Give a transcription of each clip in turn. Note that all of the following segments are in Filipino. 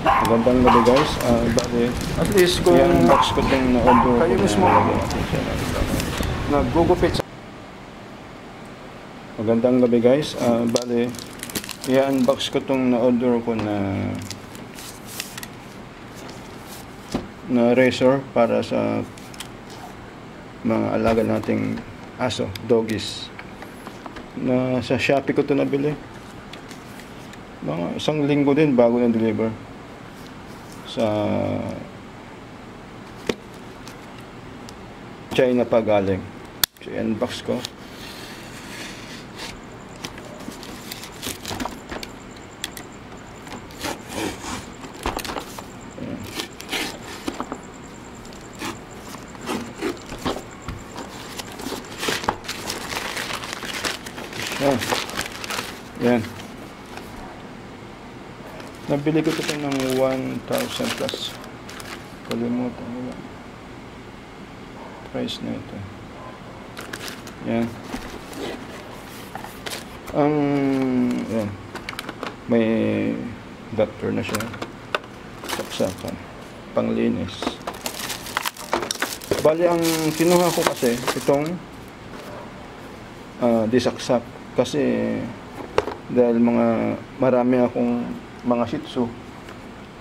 Magandang gabi guys. Ah, bali, At least kung yan box ko Kayo ko mismo. na natin siya ng langis. nagugupit sa Magandang gabi guys. Ah, bali, i-unbox ko itong na-order ko na na razor para sa mga alaga nating aso, doggies. Na sa Shopee ko ito nabili. Mga isang linggo din bago na-deliver. Sa China pa galing. So, unbox ko. Yan. Yan. Nabili ko ito ng 1,000 plus. Kalimutan ko lang. Price na ito. Yan. Ang, yan. May doctor na siya. Saksakan. Panglinis. Bali, ang kinuha ko kasi, itong ah, disaksak. Kasi, dahil mga, marami akong mga shih tzu,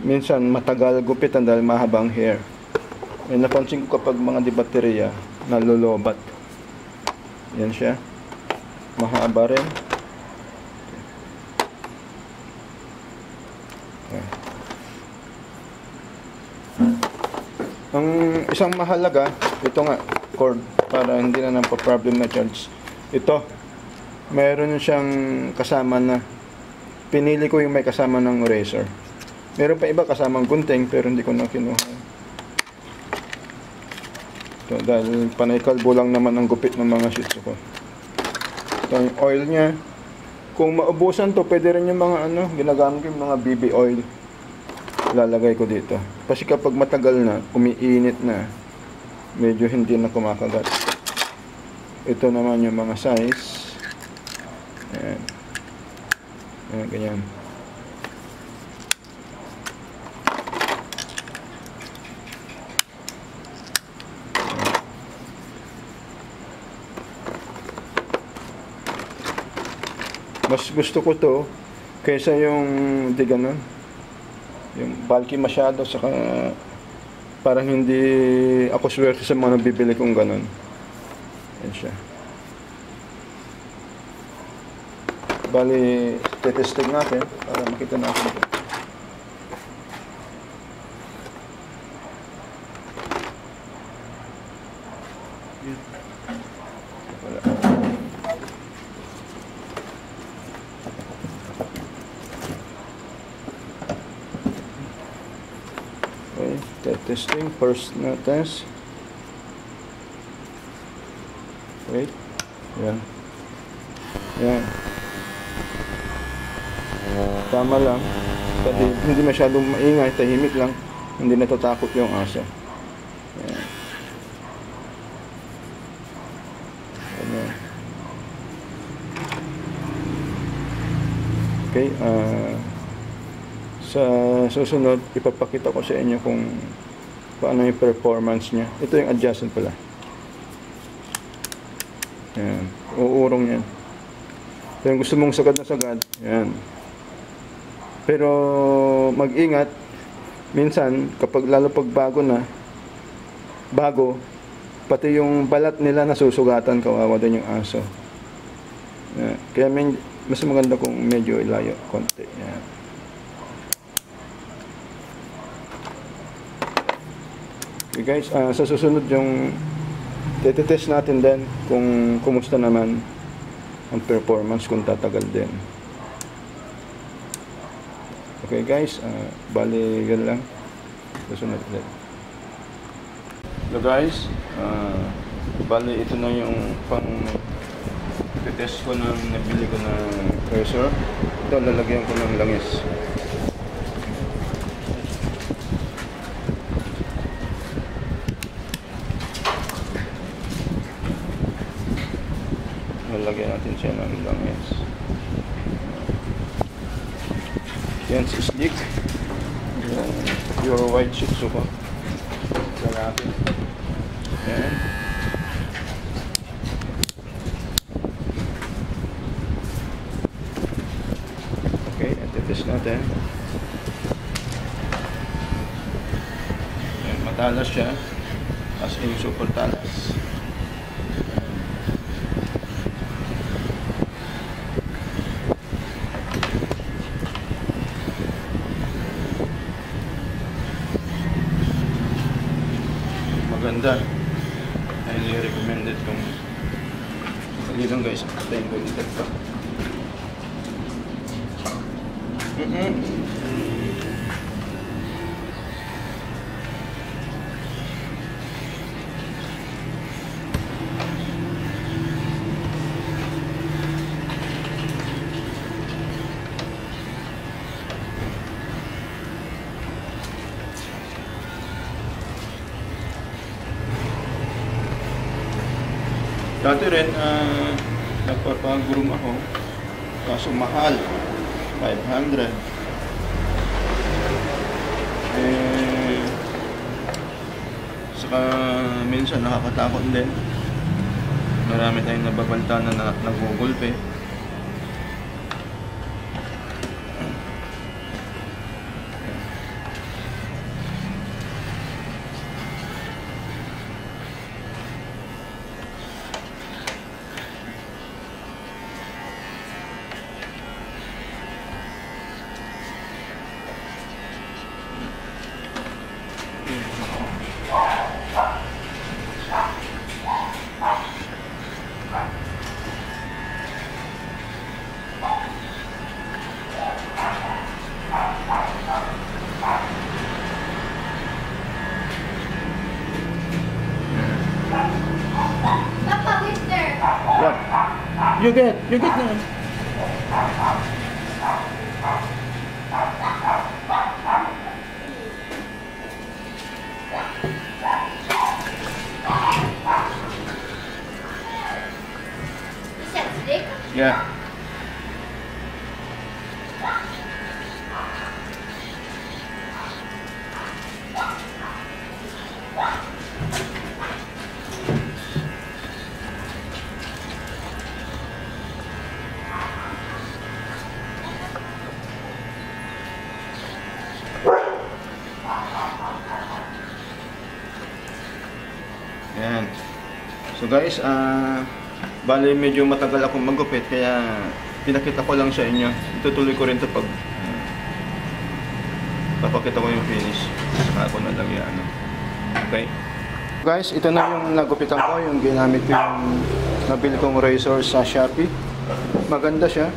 minsan matagal gupitan dahil mahabang hair. Eh, napansin ko kapag mga di baterya, nalolobat. Yan siya. Mahaba rin. Ang isang mahalaga, ito nga, cord, para hindi na nang problem na charge. Ito, meron siyang kasama na, pinili ko yung may kasama ng eraser. Meron pa iba kasamang gunting, pero hindi ko na kinuha. Ito, dahil panay kalbo lang naman ang gupit ng mga shih ko. Ito yung oil niya. Kung maubusan to, pwede rin yung mga ano, ginagamit ko yung mga BB oil. Lalagay ko dito. Kasi kapag matagal na, umiinit na, medyo hindi na kumakagat. Ito naman yung mga size. Ayan. Ayan, ganyan. Mas gusto ko to kaysa yung di ganun. Yung bulky masyado saka parang hindi ako swerte sa mga nabibili kong ganun. Yan siya. Bali, tetesting natin para makita natin ito. Okay, testing. First na test. Wait. Yan. Yan. Tama lang. Pati hindi masyadong maingay, tahimik lang. Hindi natatakot yung aso. Yan. Ano. Okay, ah sa susunod, ipapakita ko sa inyo kung paano yung performance niya. Ito yung adjustment pala. Yan. Uurong yan. Kung gusto mong sagad na sagad, yan. Pero mag-ingat, minsan, kapag lalo pag bago na, bago, pati yung balat nila nasusugatan, kawawa din yung aso. Yan. Kaya men- mas maganda kung medyo ilayo konti. Yan. Okay guys, ah, sa susunod yung test natin din kung kumusta naman ang performance kung tatagal din. Okay guys, ah, bali gan lang. Susunod ulit. Hello guys, ah, bali ito na yung pang test ko ng nabili ko na razor. Ito lalagyan ko ng langis. Lalagyan natin siya ng langis. Yan si Slick. Yan. Pure white shih tzu ko. Lalaki. Yan. Okay, ito natin. Yan, matalas siya. As in, super talas. Maganda. Highly recommended kung Sige lang guys, tayo ko dito pa. Mm-mm. Dati rin, ah, nagpapag-groom ako. Kaso mahal. 500. Eh, saka minsan nakakatakot din. Marami tayong nababanta na, na nagugulpe. You're good. You're good now. Yeah. Guys, ah bali medyo matagal akong magupit kaya pinakita ko lang sa inyo. Itutuloy ko rin 'to pag ah, papakita ko yung finish. Saka ako nalagyan ano. Okay. Guys, ito na yung nagupitan ko, yung ginamit ko yung nabili kong razor sa Shopee. Maganda siya.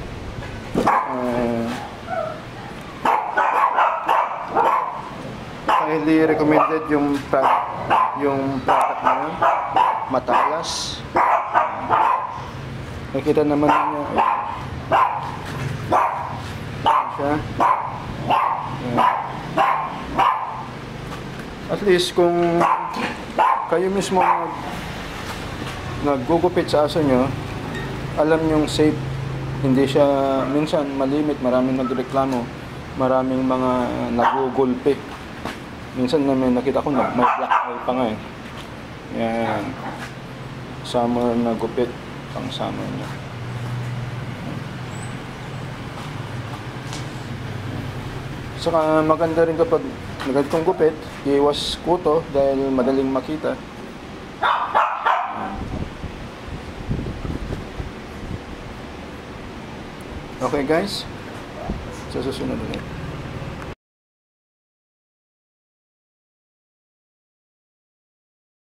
Ah, highly recommended yung product, yung na yun. Matalas. Nakita naman. Ayan siya. Ayan. At least kung kayo mismo nag naggugupit sa aso nyo, alam nyong safe. Hindi siya, minsan malimit, maraming nagreklamo, maraming mga nagugulpi. Minsan na may nakita ko na may black eye pa nga eh. Yan. Summer na gupit. Pang summer niya. Saka maganda rin kapag nagantong gupit, iwas kuto dahil madaling makita. Okay guys, sa susunod ulit.